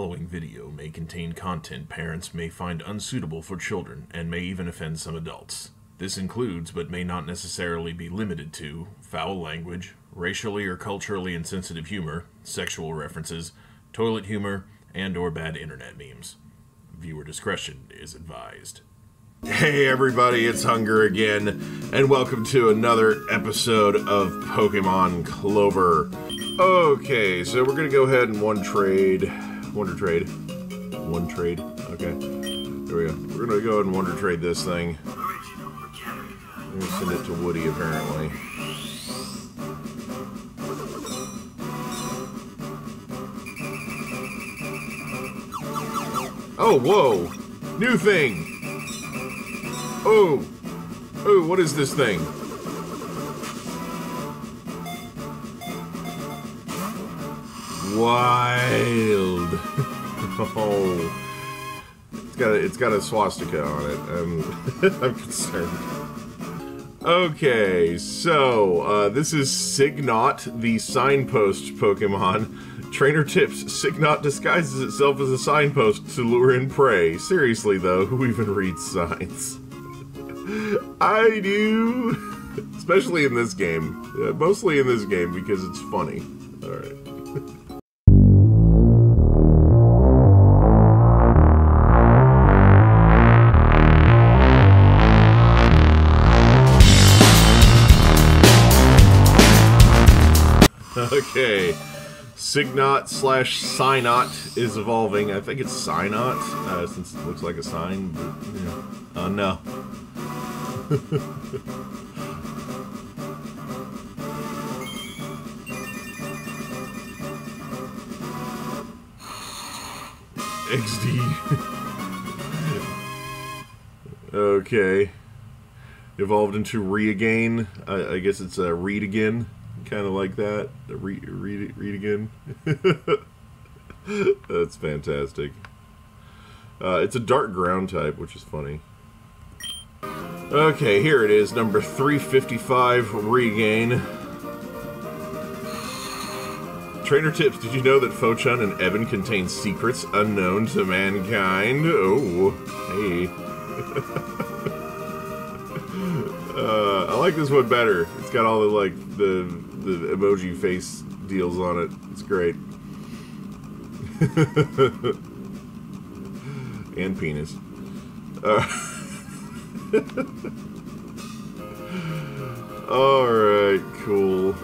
following video may contain content parents may find unsuitable for children and may even offend some adults. This includes, but may not necessarily be limited to, foul language, racially or culturally insensitive humor, sexual references, toilet humor, and or bad internet memes. Viewer discretion is advised. Hey everybody, it's Hunger again, and welcome to another episode of Pokemon Clover. Okay, so we're gonna go ahead and one trade, wonder trade, one trade. Okay, there we go. We're gonna go ahead and wonder trade this thing. I'm gonna send it to Woody apparently. Oh, whoa! New thing! Oh! Oh, what is this thing? Wild! oh. It's got a, it's got a swastika on it. I'm, I'm concerned. Okay, so uh, this is Signot, the signpost Pokemon. Trainer tips: Signot disguises itself as a signpost to lure in prey. Seriously, though, who even reads signs? I do, especially in this game. Uh, mostly in this game because it's funny. All right. Okay. Signot slash Synot is evolving. I think it's Synot, uh, since it looks like a sign, but. Uh, no. XD. okay. Evolved into Reagain. I, I guess it's a Read Again kind of like that. Read, read, read again. That's fantastic. Uh, it's a dark ground type, which is funny. Okay, here it is, number 355, Regain. Trainer tips, did you know that Fochun and Evan contain secrets unknown to mankind? Oh, hey. uh, I like this one better. It's got all the, like, the the emoji face deals on it. It's great. and penis. Uh, Alright, cool.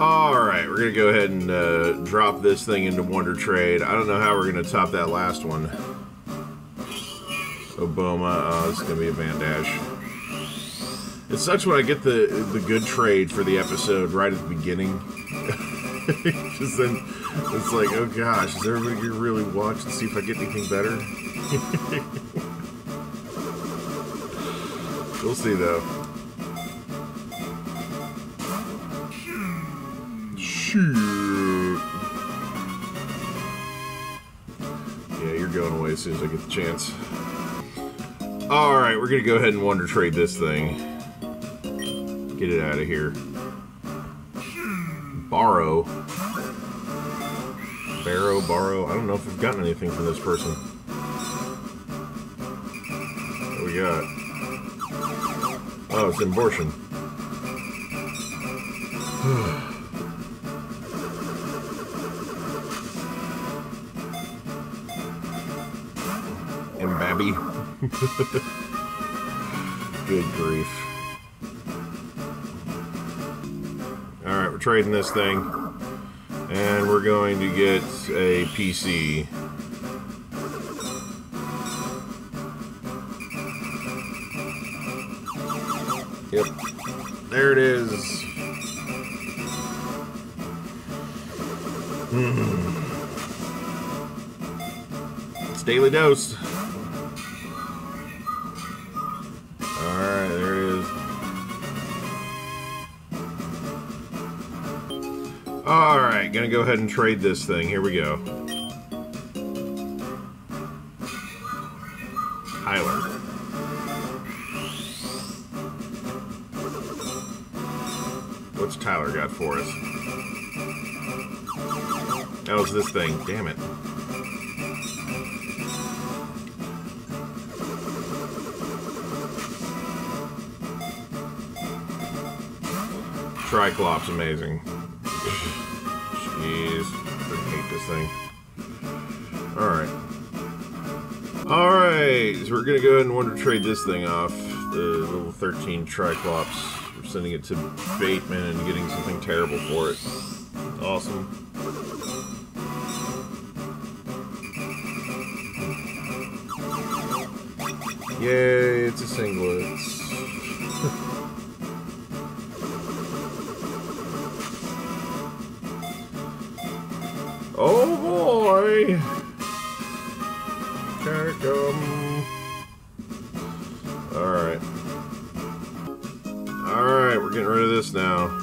Alright, we're gonna go ahead and uh, drop this thing into Wonder Trade. I don't know how we're gonna top that last one. Obama, oh, this is gonna be a Vandash. It sucks when I get the the good trade for the episode right at the beginning. Because then it's like, oh gosh, is everybody gonna really watch and see if I get anything better? we'll see though. Shoot. Yeah, you're going away as soon as I get the chance. Alright, we're gonna go ahead and wonder trade this thing. Get it out of here. Borrow. Barrow, borrow. I don't know if we've gotten anything from this person. What we got? Oh, it's abortion. and Babby. Good grief. Trading this thing. And we're going to get a PC. Yep. There it is. Hmm. It's daily dose. Gonna go ahead and trade this thing. Here we go. Tyler. What's Tyler got for us? That was this thing. Damn it. Triclops amazing. Jeez. I hate this thing. Alright. Alright, so we're gonna go ahead and want to trade this thing off. The little 13 Triclops. We're sending it to Bateman and getting something terrible for it. Awesome. Yay, it's a singlet. Oh boy! Here it come. Alright. Alright, we're getting rid of this now.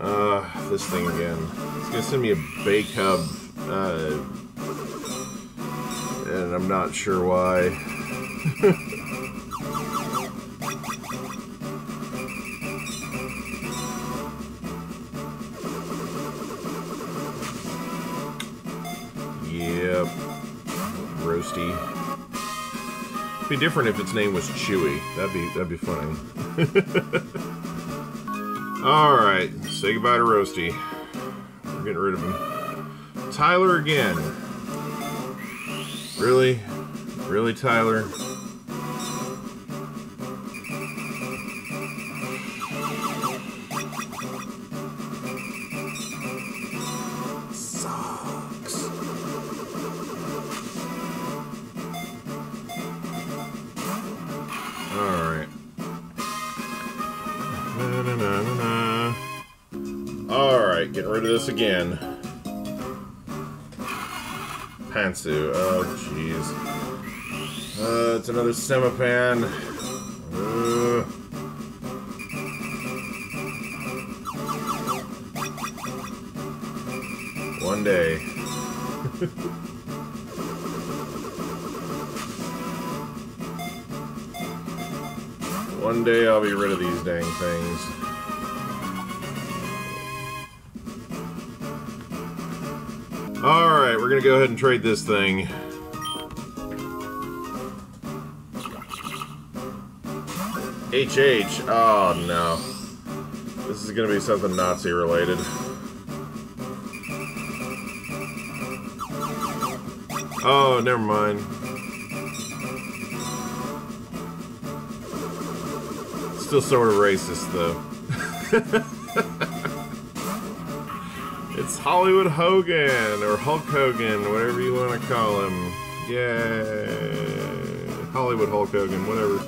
Uh, this thing again. It's gonna send me a Bay Cub, uh, and I'm not sure why. be different if its name was Chewy. That'd be that'd be funny. Alright, say goodbye to Roasty. We're getting rid of him. Tyler again. Really? Really, Tyler? Rid of this again. Pantsu. Oh, jeez. Uh, it's another Semipan. Uh. One day. One day I'll be rid of these dang things. Alright, we're gonna go ahead and trade this thing. HH. Oh no. This is gonna be something Nazi related. Oh, never mind. Still sort of racist though. It's Hollywood Hogan, or Hulk Hogan, whatever you want to call him. Yeah. Hollywood Hulk Hogan, whatever.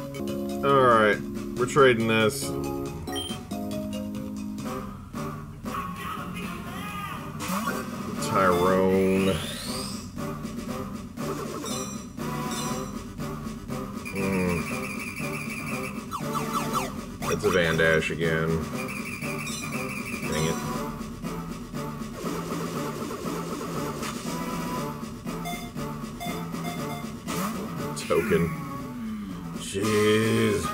Alright, we're trading this. Tyrone. Hmm. It's a Van Dash again. Token. Jeez.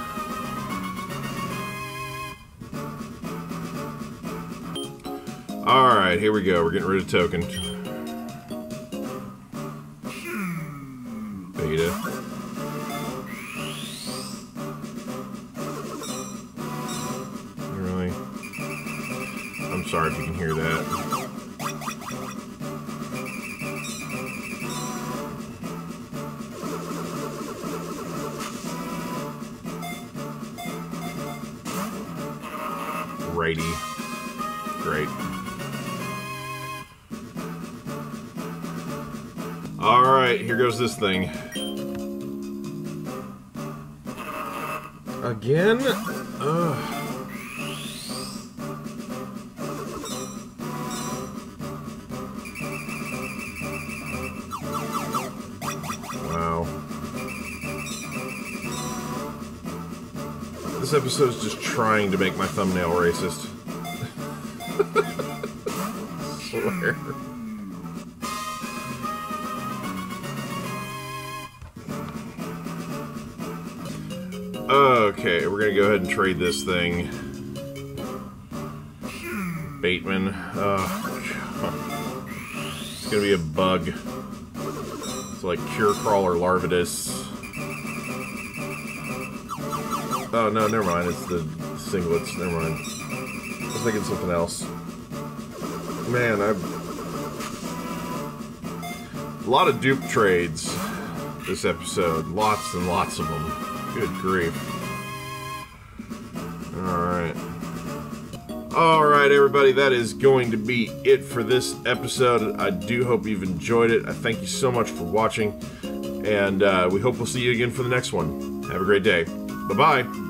Alright, here we go. We're getting rid of token. Beta. Really? I'm sorry if you can hear that. Righty. Great. Alright, here goes this thing. Again? Ugh. This episode is just trying to make my thumbnail racist. Swear. Okay, we're gonna go ahead and trade this thing. Bateman. Uh, it's gonna be a bug. It's like Cure Crawler Larvitus. Oh no, never mind. It's the singlets. Never mind. I was thinking something else. Man, I've a lot of dupe trades this episode. Lots and lots of them. Good grief. Alright. Alright, everybody, that is going to be it for this episode. I do hope you've enjoyed it. I thank you so much for watching, and uh, we hope we'll see you again for the next one. Have a great day. Bye bye.